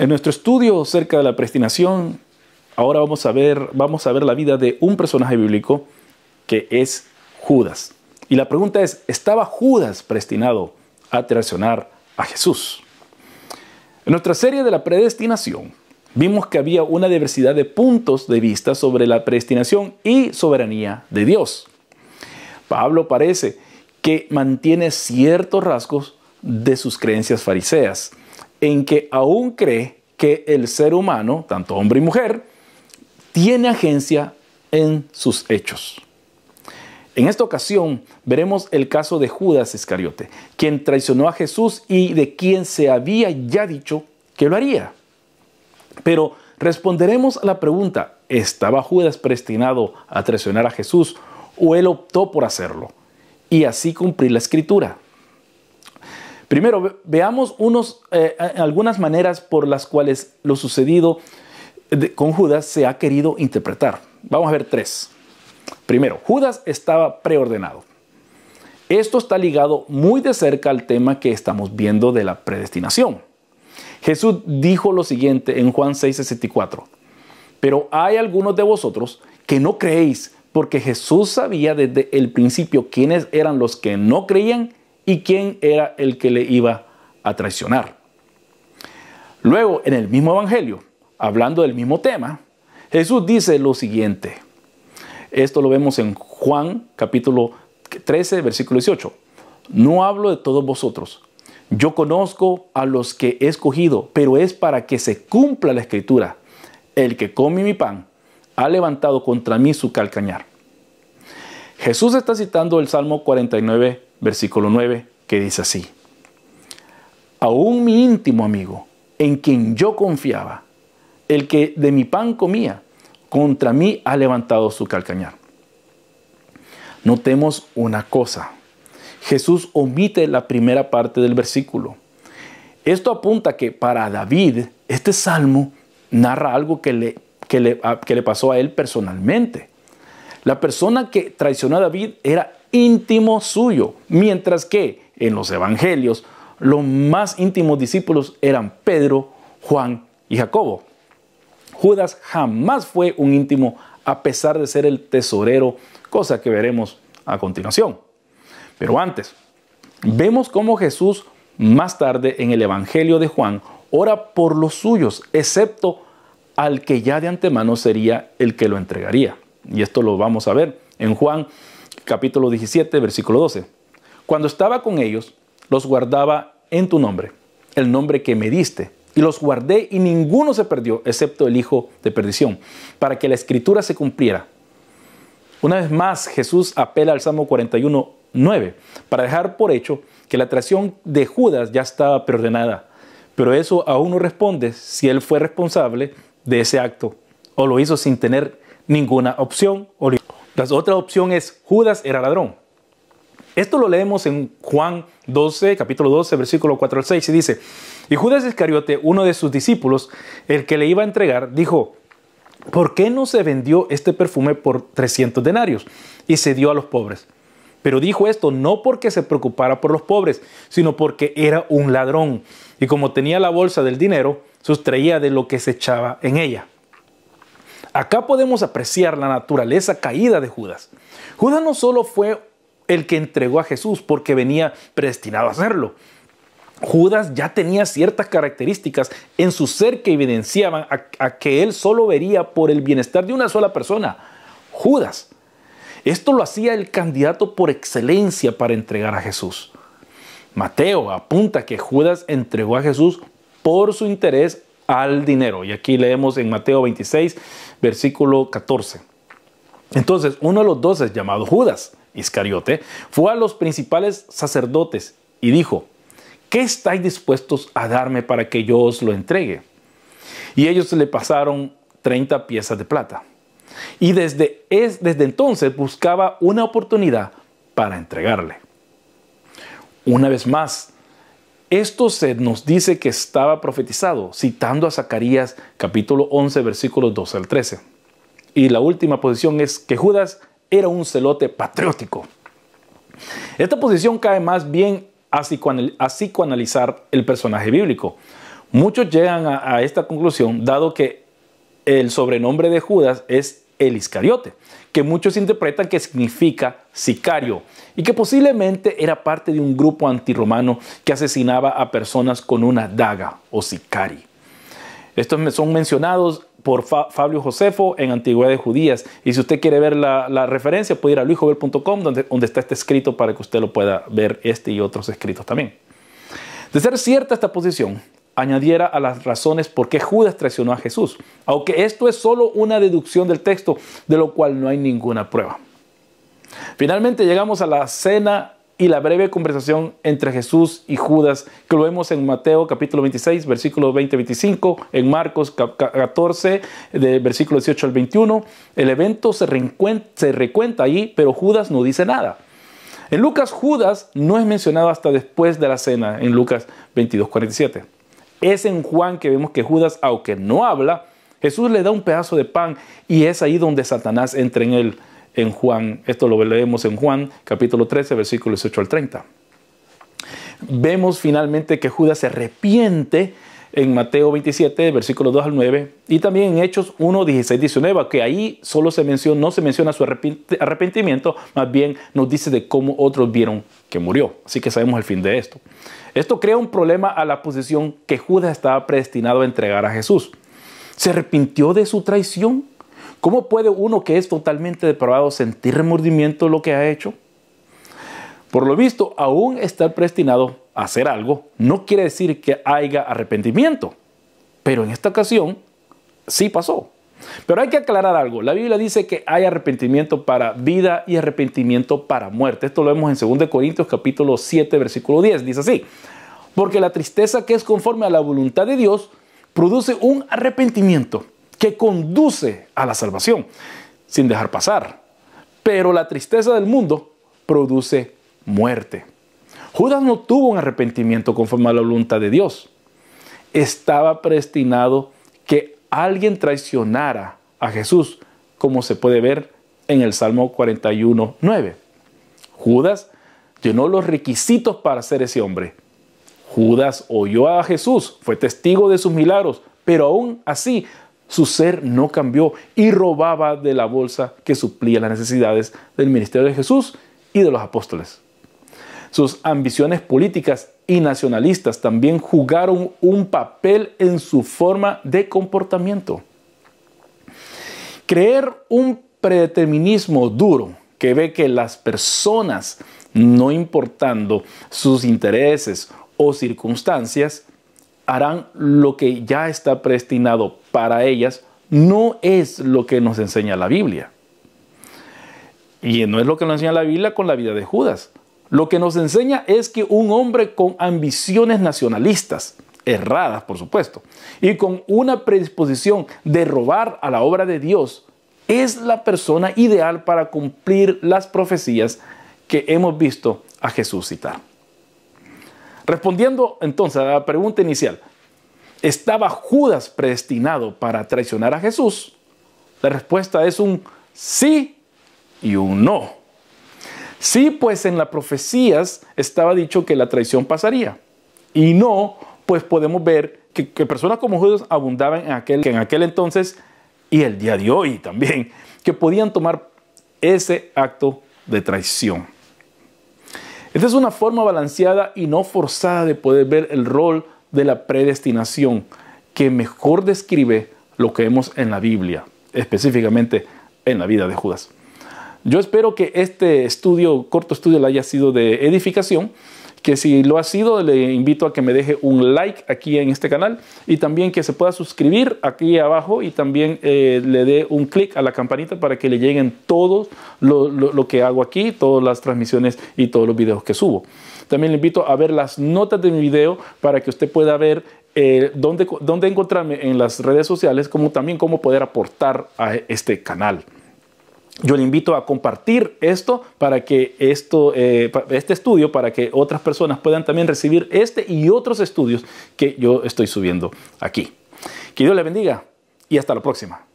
En nuestro estudio acerca de la predestinación, ahora vamos a ver, vamos a ver la vida de un personaje bíblico que es Judas. Y la pregunta es, ¿estaba Judas predestinado a traicionar a Jesús? En nuestra serie de la predestinación, vimos que había una diversidad de puntos de vista sobre la predestinación y soberanía de Dios. Pablo parece que mantiene ciertos rasgos de sus creencias fariseas, en que aún cree que el ser humano, tanto hombre y mujer, tiene agencia en sus hechos. En esta ocasión veremos el caso de Judas Iscariote, quien traicionó a Jesús y de quien se había ya dicho que lo haría. Pero responderemos a la pregunta, ¿estaba Judas predestinado a traicionar a Jesús o él optó por hacerlo? Y así cumplir la escritura. Primero, veamos unos, eh, algunas maneras por las cuales lo sucedido con Judas se ha querido interpretar. Vamos a ver tres. Primero, Judas estaba preordenado. Esto está ligado muy de cerca al tema que estamos viendo de la predestinación. Jesús dijo lo siguiente en Juan 6:64, pero hay algunos de vosotros que no creéis, porque Jesús sabía desde el principio quiénes eran los que no creían y quién era el que le iba a traicionar. Luego, en el mismo Evangelio, hablando del mismo tema, Jesús dice lo siguiente. Esto lo vemos en Juan capítulo 13, versículo 18. No hablo de todos vosotros, yo conozco a los que he escogido, pero es para que se cumpla la escritura. El que come mi pan ha levantado contra mí su calcañar. Jesús está citando el Salmo 49, versículo 9, que dice así. Aún mi íntimo amigo, en quien yo confiaba, el que de mi pan comía, contra mí ha levantado su calcañar. Notemos una cosa. Jesús omite la primera parte del versículo. Esto apunta que para David este salmo narra algo que le, que le, que le pasó a él personalmente. La persona que traicionó a David era íntimo suyo, mientras que en los evangelios los más íntimos discípulos eran Pedro, Juan y Jacobo. Judas jamás fue un íntimo a pesar de ser el tesorero, cosa que veremos a continuación. Pero antes, vemos cómo Jesús más tarde en el Evangelio de Juan ora por los suyos, excepto al que ya de antemano sería el que lo entregaría. Y esto lo vamos a ver en Juan capítulo 17, versículo 12. Cuando estaba con ellos, los guardaba en tu nombre, el nombre que me diste, y los guardé y ninguno se perdió, excepto el hijo de perdición, para que la escritura se cumpliera. Una vez más, Jesús apela al Salmo 41, 9, para dejar por hecho que la traición de Judas ya estaba preordenada. Pero eso aún no responde si él fue responsable de ese acto o lo hizo sin tener ninguna opción. La otra opción es Judas era ladrón. Esto lo leemos en Juan 12, capítulo 12, versículo 4 al 6, y dice, y Judas Iscariote, uno de sus discípulos, el que le iba a entregar, dijo, ¿por qué no se vendió este perfume por 300 denarios y se dio a los pobres? Pero dijo esto no porque se preocupara por los pobres, sino porque era un ladrón. Y como tenía la bolsa del dinero, sustraía de lo que se echaba en ella. Acá podemos apreciar la naturaleza caída de Judas. Judas no solo fue el que entregó a Jesús porque venía predestinado a hacerlo. Judas ya tenía ciertas características en su ser que evidenciaban a, que él solo vería por el bienestar de una sola persona. Judas esto lo hacía el candidato por excelencia para entregar a Jesús. Mateo apunta que Judas entregó a Jesús por su interés al dinero. Y aquí leemos en Mateo 26, versículo 14. Entonces, uno de los doce, llamado Judas Iscariote, fue a los principales sacerdotes y dijo, ¿qué estáis dispuestos a darme para que yo os lo entregue? Y ellos le pasaron 30 piezas de plata. Y desde, es, desde entonces buscaba una oportunidad para entregarle. Una vez más, esto se nos dice que estaba profetizado, citando a Zacarías capítulo 11, versículos 12 al 13. Y la última posición es que Judas era un celote patriótico. Esta posición cae más bien a psicoanalizar el personaje bíblico, Muchos llegan a, a esta conclusión dado que el sobrenombre de Judas es el Iscariote, que muchos interpretan que significa sicario y que posiblemente era parte de un grupo antirromano que asesinaba a personas con una daga o sicari. Estos son mencionados por Fabio Josefo en Antigüedades Judías. Y si usted quiere ver la, referencia, puede ir a luisjover.com donde, donde está este escrito para que usted lo pueda ver, este y otros escritos también. De ser cierta esta posición, añadiera a las razones por qué Judas traicionó a Jesús, aunque esto es solo una deducción del texto, de lo cual no hay ninguna prueba. Finalmente llegamos a la cena y la breve conversación entre Jesús y Judas, que lo vemos en Mateo capítulo 26, versículo 20-25, en Marcos 14, de versículo 18 al 21. El evento se, se recuenta ahí, pero Judas no dice nada. En Lucas, Judas no es mencionado hasta después de la cena, en Lucas 22, 47. Es en Juan que vemos que Judas, aunque no habla, Jesús le da un pedazo de pan y es ahí donde Satanás entra en él en Juan. Esto lo leemos en Juan capítulo 13, versículos 8 al 30. Vemos finalmente que Judas se arrepiente en Mateo 27, versículos 2 al 9, y también en Hechos 1, 16, 19, que ahí solo se menciona, no se menciona su arrepentimiento, más bien nos dice de cómo otros vieron que murió. Así que sabemos el fin de esto. Esto crea un problema a la posición que Judas estaba predestinado a entregar a Jesús. ¿Se arrepintió de su traición? ¿Cómo puede uno que es totalmente depravado sentir remordimiento de lo que ha hecho? Por lo visto, aún estar predestinado a hacer algo no quiere decir que haya arrepentimiento. Pero en esta ocasión sí pasó. Pero hay que aclarar algo. La Biblia dice que hay arrepentimiento para vida y arrepentimiento para muerte. Esto lo vemos en 2 Corintios capítulo 7 versículo 10. Dice así. Porque la tristeza que es conforme a la voluntad de Dios produce un arrepentimiento que conduce a la salvación, sin dejar pasar. Pero la tristeza del mundo produce muerte. Judas no tuvo un arrepentimiento conforme a la voluntad de Dios. Estaba predestinado que alguien traicionara a Jesús, como se puede ver en el Salmo 41, 9. Judas llenó los requisitos para ser ese hombre. Judas oyó a Jesús, fue testigo de sus milagros, pero aún así su ser no cambió y robaba de la bolsa que suplía las necesidades del ministerio de Jesús y de los apóstoles. Sus ambiciones políticas y nacionalistas también jugaron un papel en su forma de comportamiento. Creer un predeterminismo duro que ve que las personas, no importando sus intereses o circunstancias, harán lo que ya está predestinado para ellas, no es lo que nos enseña la Biblia. Y no es lo que nos enseña la Biblia con la vida de Judas. Lo que nos enseña es que un hombre con ambiciones nacionalistas, erradas por supuesto, y con una predisposición de robar a la obra de Dios, es la persona ideal para cumplir las profecías que hemos visto a Jesús citar. Respondiendo entonces a la pregunta inicial, ¿estaba Judas predestinado para traicionar a Jesús? La respuesta es un sí y un no. Sí, pues en las profecías estaba dicho que la traición pasaría. Y no, pues podemos ver que, personas como Judas abundaban en aquel, en aquel entonces y el día de hoy también, que podían tomar ese acto de traición. Esta es una forma balanceada y no forzada de poder ver el rol de la predestinación que mejor describe lo que vemos en la Biblia, específicamente en la vida de Judas. Yo espero que este estudio, corto estudio, le haya sido de edificación que si lo ha sido, le invito a que me deje un like aquí en este canal y también que se pueda suscribir aquí abajo y también eh, le dé un clic a la campanita para que le lleguen todo lo, que hago aquí, todas las transmisiones y todos los videos que subo. También le invito a ver las notas de mi video para que usted pueda ver eh, dónde, dónde encontrarme en las redes sociales, como también cómo poder aportar a este canal. Yo le invito a compartir esto para que esto, eh, este estudio, para que otras personas puedan también recibir este y otros estudios que yo estoy subiendo aquí. Que Dios le bendiga y hasta la próxima.